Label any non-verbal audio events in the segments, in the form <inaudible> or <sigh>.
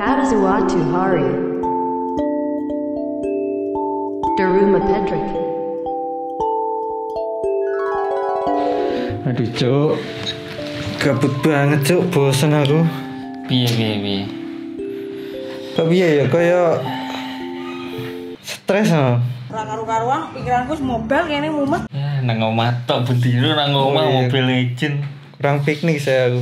Padasuatu Hari. Daruma Pedrick. Aduh, Cuk. Gabut banget, Cuk. Bosan aku. Piye piye piye. Kok piye ya kayak stres ah. Ora karu-karuan pikiranku wis mobile kene mumet. Ya nang omah tok bendino nang omah Oh, iya. Mobile Legend. Kurang piknik saya aku.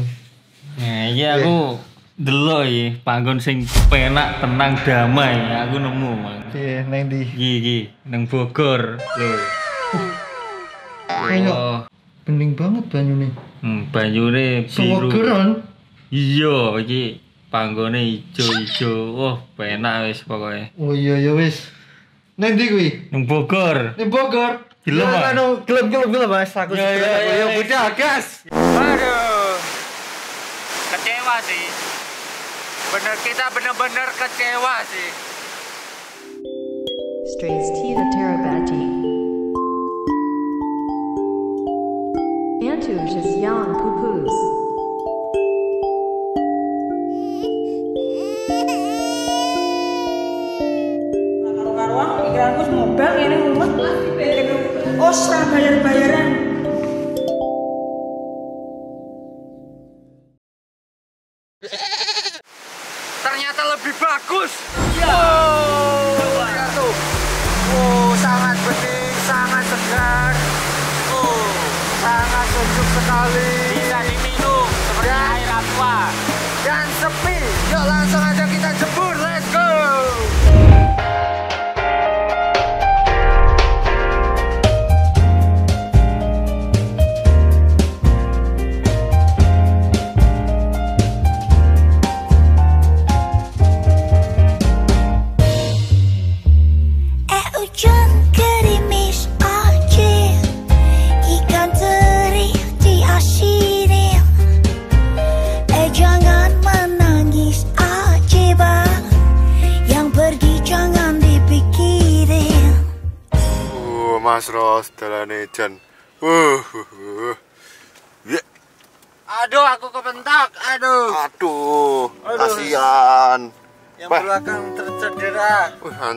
Nah, iya aku delok ya panggon sing penak, tenang, damai. Aku nemu, Mang. Iya, neng di. Iki iki nang Bogor. Lho. Ayo. Oh, Bening banget banyune. hmm, banyune biru. Sewogeran. Iya, iki panggone ijo-ijo. Wah, penak wis pokoke. Oh iya ya wis. Neng di kuwi. Nang Bogor. Ning Bogor. Gelem, Ya, anu, gelem-gelem gelem Mas. Aku Ya, stres ya, aku. ya, Ya ya. bocah gas. Aduh. Kecewa sih bener kita bener-bener kecewa sih. Strays Tina Terabati Antuges Yang Pupus Karuang, pikiranku semoga ini umat Oh, serah bayar-bayaran. Dan sepi. Yuk langsung aja kita jebur.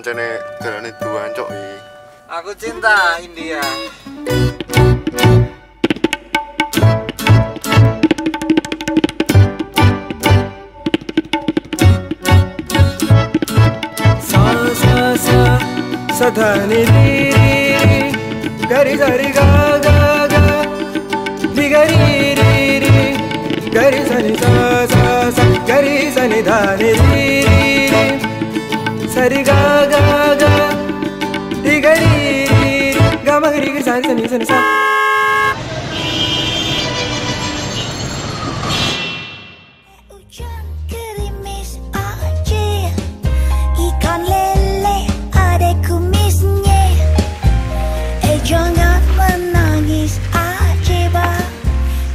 kancane garane duan cok iki. Aku cinta India. sa sa sa sa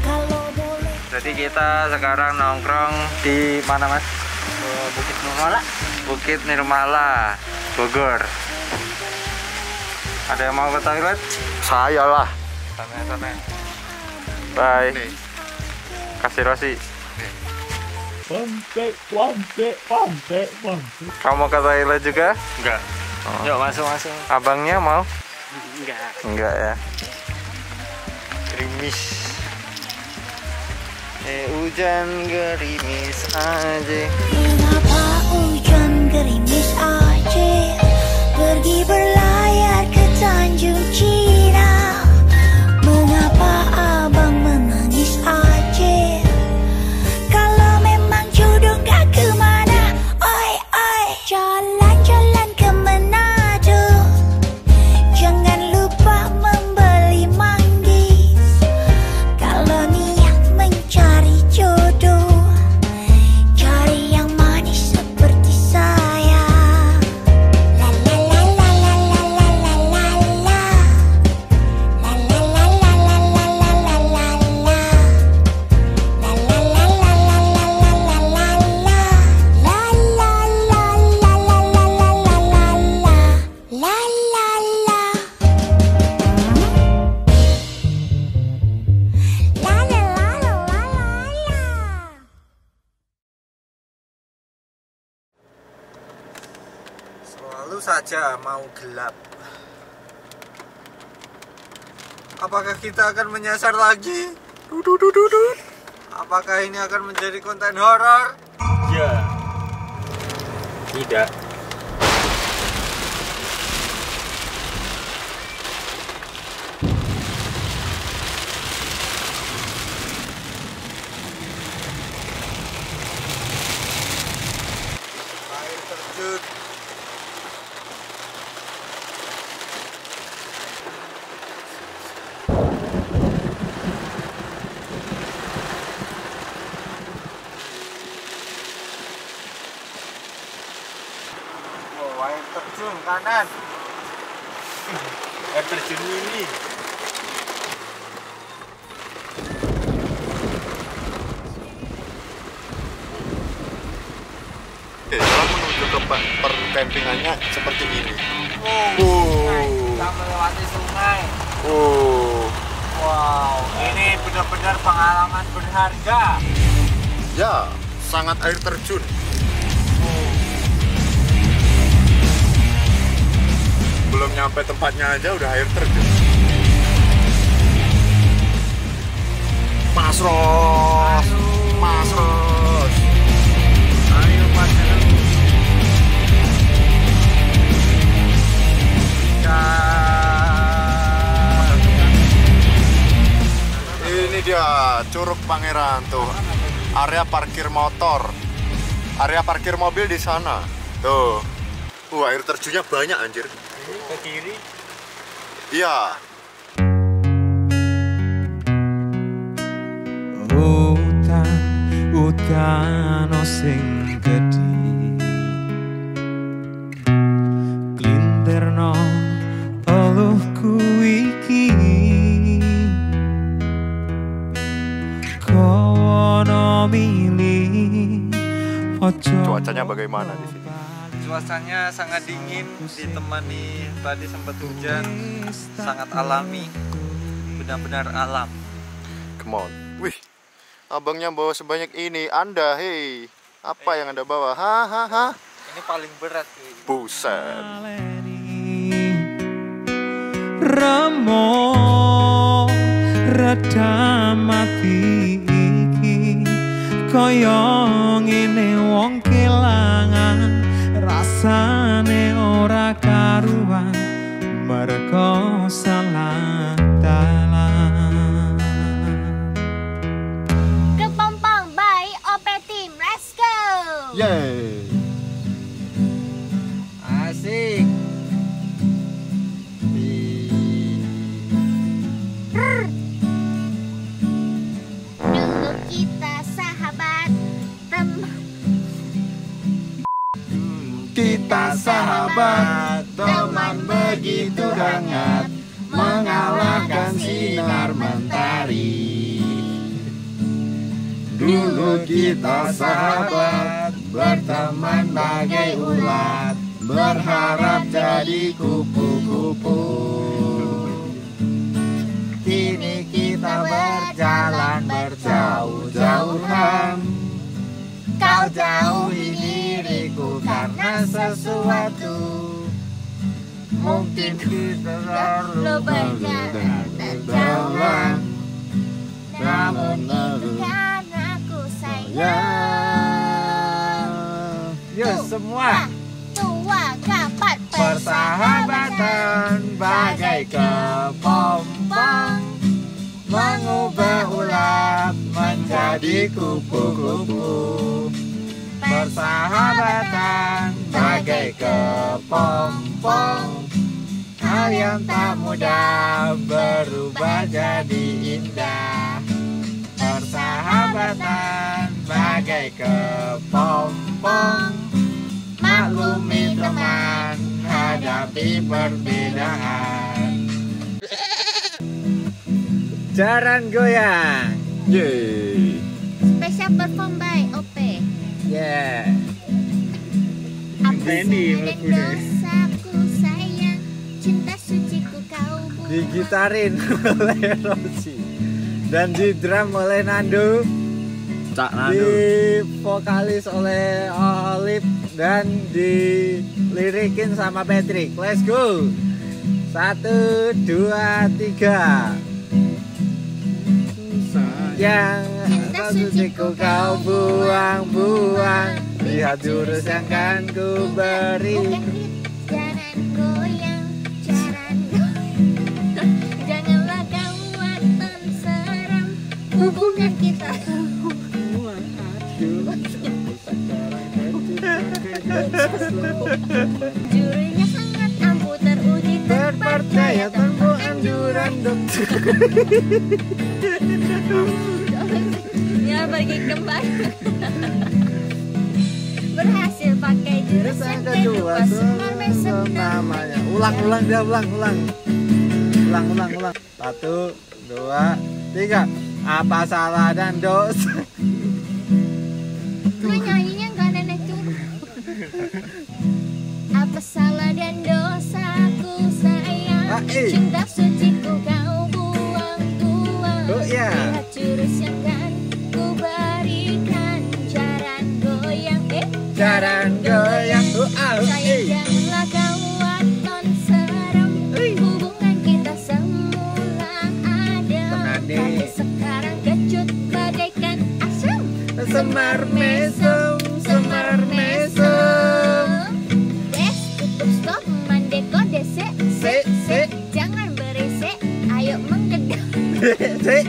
Kalau boleh Jadi kita sekarang nongkrong di mana mas? Bukit Nurmala. Bukit Nirmala, Bogor. Ada yang mau ke toilet? Saya lah. Sana sana. Bye. Nih. Kasih Rosi. Kamu ke toilet juga? Enggak. Yuk masuk masuk. Abangnya mau? Enggak. Enggak ya. Gerimis. Eh hujan gerimis aja. Mengapa hujan gerimis aja Pergi berlayar ke Tanjung Kirang kita akan menyasar lagi? Dududududud. Apakah ini akan menjadi konten horor? Ya. Tidak. Air terjun. Wow, air terjun kanan. Air terjun ini. Oke, jalan menuju ke pa- percampingannya seperti ini. Wow, Wow. kita melewati sungai. Oh, Wow, ini benar-benar pengalaman berharga. ya, sangat air terjun. Belum nyampe tempatnya aja udah air terjun. Mas Ros, Mas Ros. Ini dia Curug Pangeran tuh. Area parkir motor. Area parkir mobil di sana. Tuh. Wah, air terjunnya banyak anjir. Ke kiri. Iya. Utan, utan sing gedhi Glinterno eluhku iki Kono mili ojo Cuacanya bagaimana di sini? Cuacanya sangat dingin, ditemani tadi sempat hujan, sangat alami, benar-benar alam. Come on. Wih. Abangnya bawa sebanyak ini. Anda, hei. Apa yang Anda bawa? Hahaha. Ini paling berat. cuy. Buset. Remo mati iki kaya ngene wong kelangan rasane ora karuan mergo salah dalan Kepompong by OP Team, let's go! Yeay. Sahabat, teman begitu hangat, mengalahkan sinar mentari. Dulu kita sahabat, berteman bagai ulat, berharap jadi kupu-kupu. Kini kita berjalan berjauh-jauhan. Kau jauhi karena sesuatu. Mungkin kita berjalan dan jauhan Namun itu karena aku sayang. Yuk semua. Tua kapat persahabatan bagai kepompong Mengubah ulat menjadi kupu-kupu Persahabatan bagai kepompong. Hal yang tak mudah berubah jadi indah. Persahabatan bagai kepompong. Maklumi teman hadapi perbedaan. Jaran goyang. Yeay. Kau buat Digitarin <laughs> oleh Rosi Dan di drum oleh Nando Cak Nando. vokalis oleh Olive dan dilirikin sama Patrick. Let's go. Satu, dua, tiga. Yang suciku kau buang-buang. Lihat jurus yang kan ku beri. Jangan goyang, jangan goyang. Janganlah kau waton seram. Hubungan kita. Jurinya sangat ampuh teruji Terpercaya tanpa anjuran dokter <laughs> Pergi kembali. Berhasil pakai jurus yang kedua kedua semar mesem namanya. Ulang-ulang dia ulang-ulang Ulang-ulang ulang Satu, dua, tiga. Apa salah dan dosa Lu nyanyinya gak nenek curut Apa salah dan dosaku sayang. Ah, eh. Cinta suciku kau buang-buang Oh, iya. Eh Jaran goyang Oh, ah, janganlah kau waton seram Hubungan kita semula Adem. Tapi sekarang kecut bagaikan asam. Semar mesem Semar mesem Des, tutup stop, mandeko dese Se, se, Jangan berisik, ayo menggedam <laughs> se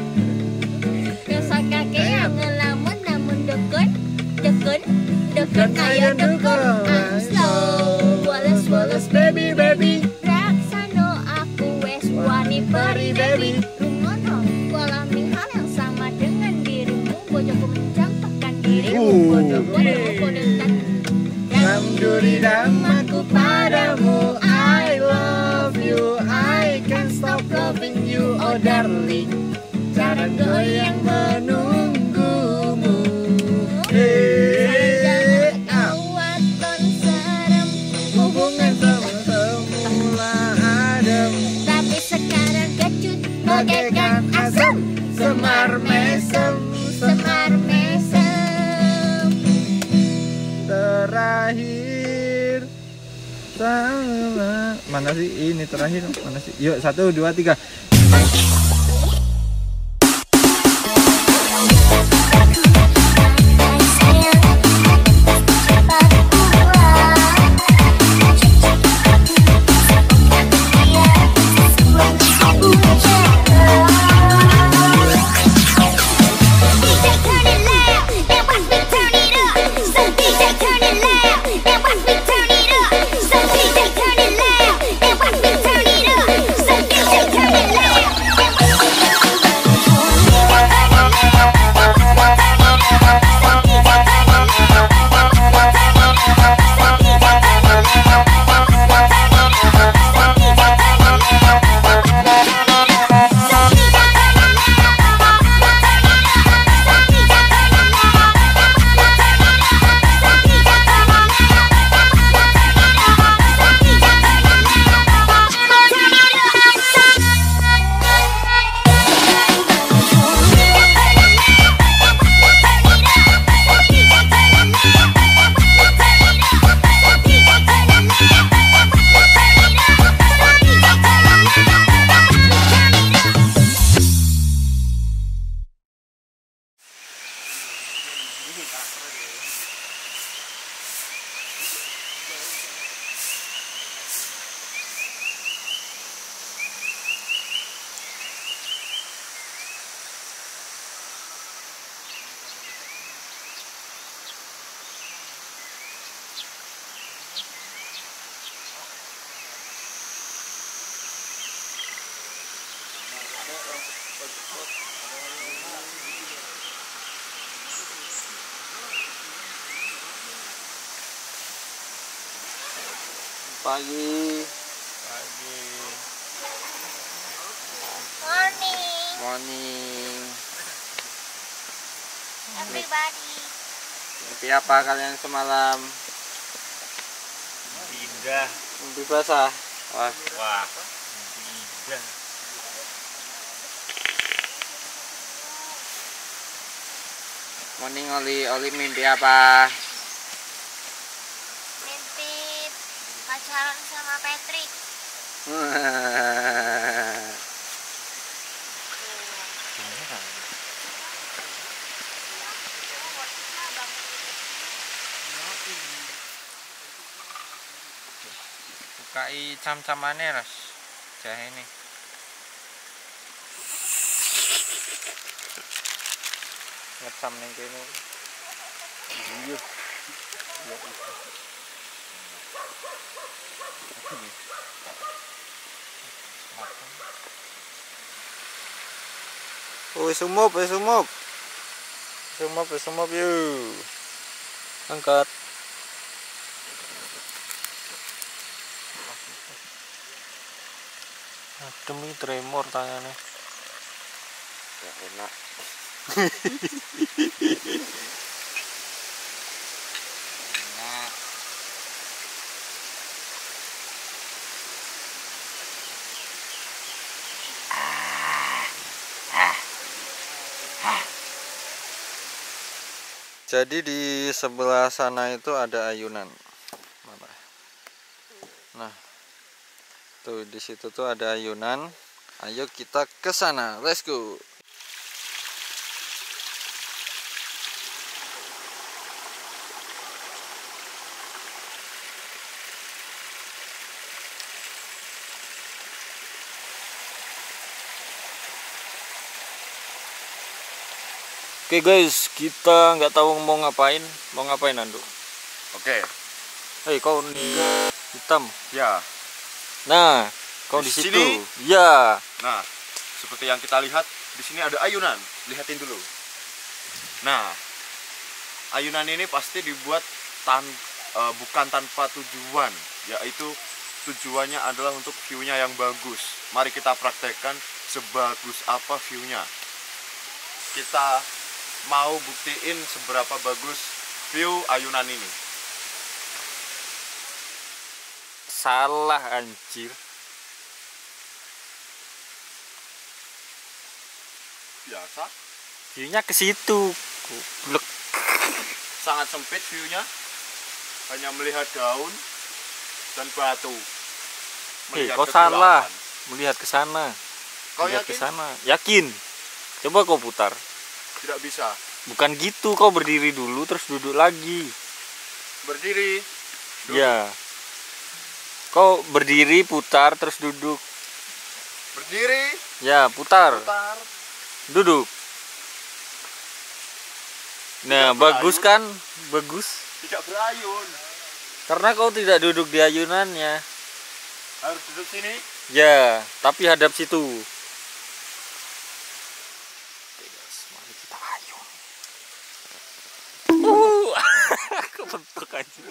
Mana sih? Ini terakhir. Mana sih? Yuk satu dua tiga Pagi. Morning Morning. everybody Mimpi apa kalian semalam? Indah. Mimpi basah. Wah, Wah. Indah. Morning Oli, Oli mimpi apa? Mimpi pacaran sama Patrick. Bukai cam-camannya ras. Jahe ini. Ngecam ning kene. Iya. Oh, sumup, eh, sumup. Sumup, eh, sumup yuk. Angkat. Adem nih tremor tangannya. Ya, enak. <laughs> Jadi di sebelah sana itu ada ayunan. Nah, tuh di situ tuh ada ayunan. Ayo kita ke sana. Let's go. Oke guys, kita nggak tahu mau ngapain. Mau ngapain Ando? Oke, Hei kau nih hitam. ya. Nah, kau Di di situ. sini? Ya. Nah, seperti yang kita lihat, di sini ada ayunan. Lihatin dulu. Nah, ayunan ini pasti dibuat tan eh, bukan tanpa tujuan, yaitu tujuannya adalah untuk view-nya yang bagus. Mari kita praktekkan sebagus apa view-nya. Kita mau buktiin seberapa bagus view ayunan ini. Salah anjir. Biasa, View-nya ke situ. Goblok. sangat sempit view-nya. Hanya melihat daun dan batu. Hei, Melihat kau ke salah. Melihat ke sana. Kau Melihat ke sana. Yakin? Coba kau putar. Tidak bisa. Bukan gitu, kau berdiri dulu terus duduk lagi. Berdiri. Duduk. Ya. Kau berdiri, putar terus duduk. Berdiri. Ya, putar. Putar. Duduk. Nah, Tidak bagus berayun. kan? Bagus. Tidak berayun. Karena kau tidak duduk di ayunannya. Harus duduk sini. Ya, tapi hadap situ. Oke guys, mari kita ayun. Uh, kebentuk aja.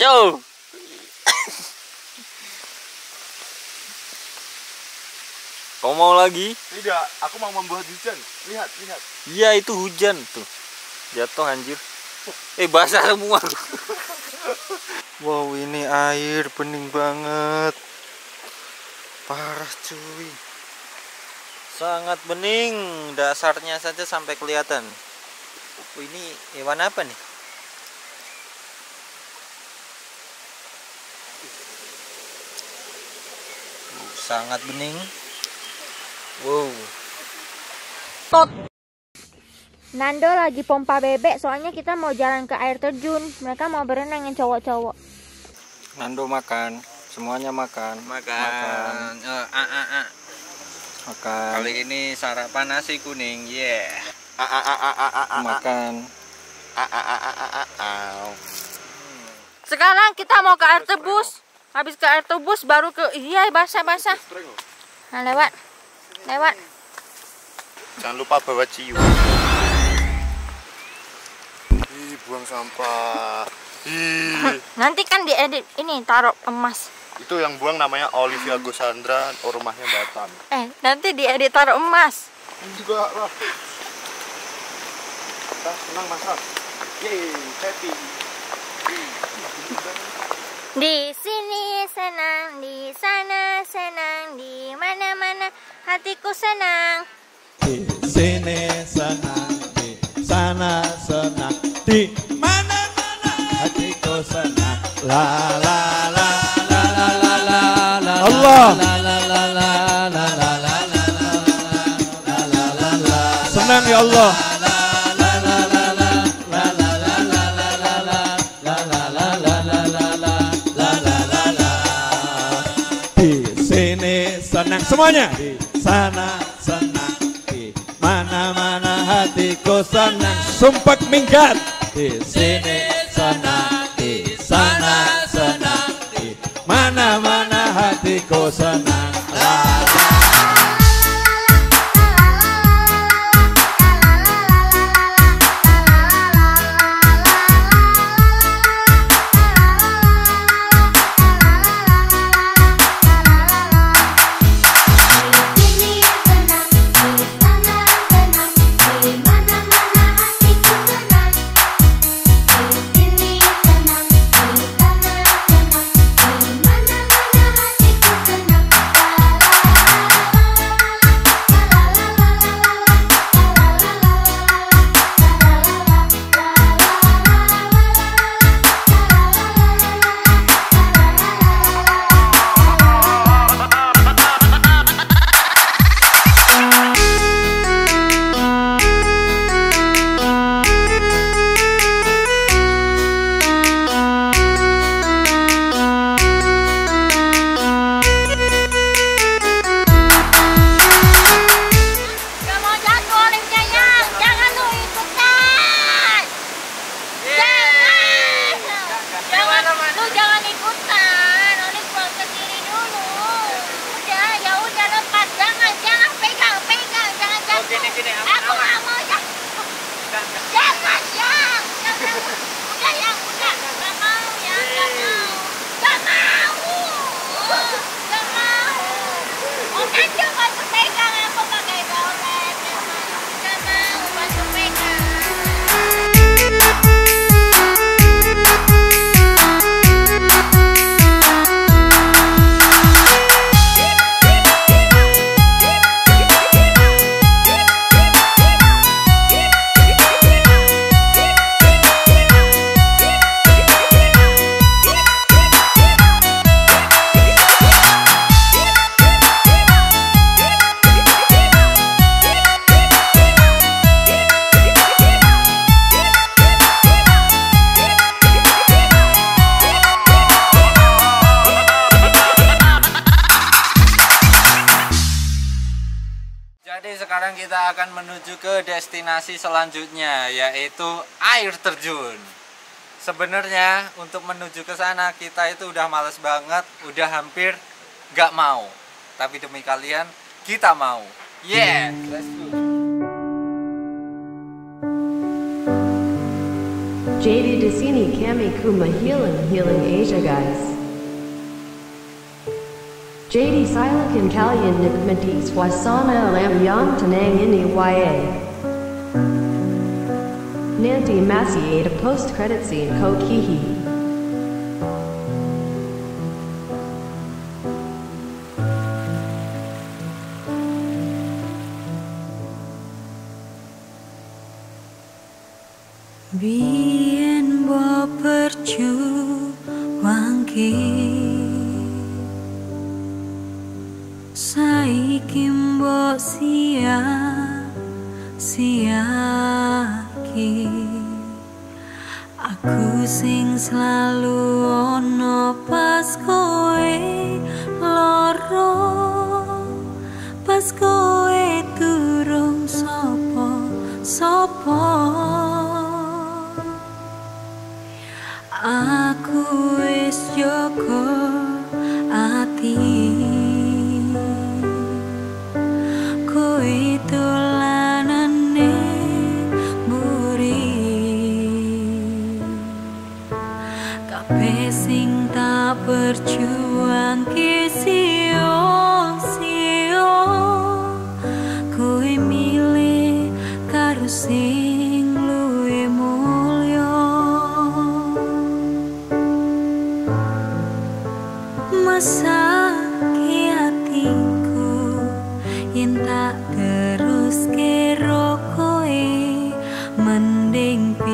Yo. Kau mau lagi? Tidak. Aku mau membuat hujan. Lihat, lihat. Iya itu hujan tuh. Jatuh anjir. Eh basah semua. wow ini air bening banget. Parah cuy. Sangat bening. Dasarnya saja sampai kelihatan. Oh, ini hewan apa nih? Uh, sangat bening. Wow. Nando lagi pompa bebek soalnya kita mau jalan ke air terjun. Mereka mau berenang yang cowok-cowok. Nando makan, semuanya makan. makan. Eh, ah, ah, ah. Makan. Kali ini sarapan nasi kuning. Yeah. Makan. Sekarang kita mau ke air tebus. Habis ke air tebus baru ke iya basah-basah. Nah, lewat. Lewat. Jangan lupa bawa ciu. Ih, buang sampah. Ih. Nanti kan diedit ini taruh emas. Itu yang buang namanya Olivia Gosandra, rumahnya Batam. Eh, nanti diedit taruh emas. Juga lah. Kita senang masak. Yeay, happy. Di sini senang, di sana senang, di mana-mana hatiku senang. Di sini senang, sana senang di mana mana hatiku senang la la la la la la la la Allah. la la la la la la la la la la la la Senang ya Allah. Semuanya. Di sana senang di mana mana hatiku senang sumpah minggat. Di sini senang di sana senang di mana mana hatiku senang Sebenarnya untuk menuju ke sana kita itu udah males banget, udah hampir gak mau. Tapi demi kalian kita mau. Yeah, let's go. JD Decini Kami Kuma Healing Healing Asia guys. JD Silakan Kalian Nikmati Swasana Alam Yang Tenang Ini YA. nancy Nanti a post-credit scene Kokihi. ana pas koe lara. Pas koe turung sapa sapa? Aku wis jaga รอคอย มันเด้งปี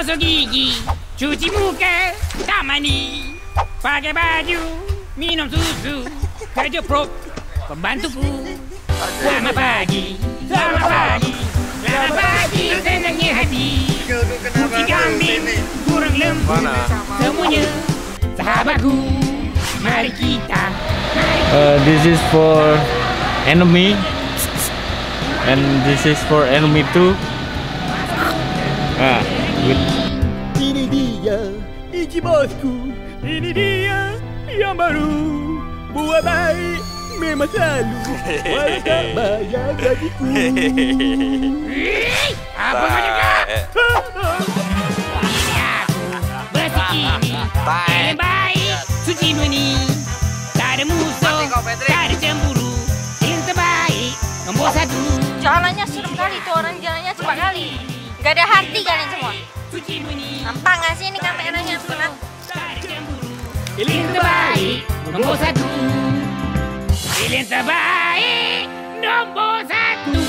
gosok gigi, cuci muka, tak mandi, pakai baju, minum susu, kerja prop, pembantuku. Selamat pagi, selamat pagi, selamat pagi, senangnya hati. Cuci kambing, kurang lembut, semuanya sahabatku. Mari kita, Uh, this is for enemy and this is for enemy too. Ah. Ini dia, Ichi bosku. Ini dia yang baru. Buat baik memang selalu. Walau tak bayar gajiku. apa? Ini aku baik Suci Tak ada musuh Tak ada cemburu Yang terbaik Nombor satu Jalannya serem kali tuh orang jalannya cepat kali. Gak ada hati kalian semua. Nampak nggak sih ini kan kameranya berat? Pilih terbaik nomor satu. Pilih terbaik nomor satu.